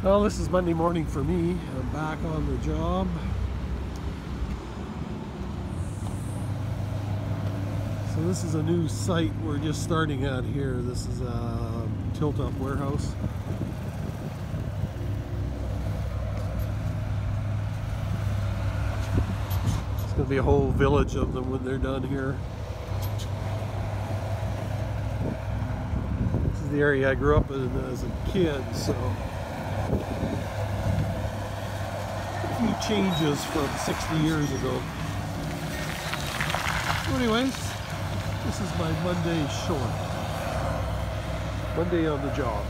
Well, this is Monday morning for me. I'm back on the job. So this is a new site we're just starting at here. This is a tilt-up warehouse. It's going to be a whole village of them when they're done here. This is the area I grew up in as a kid, so a few changes from 60 years ago. Anyways, this is my Monday short. Monday on the job.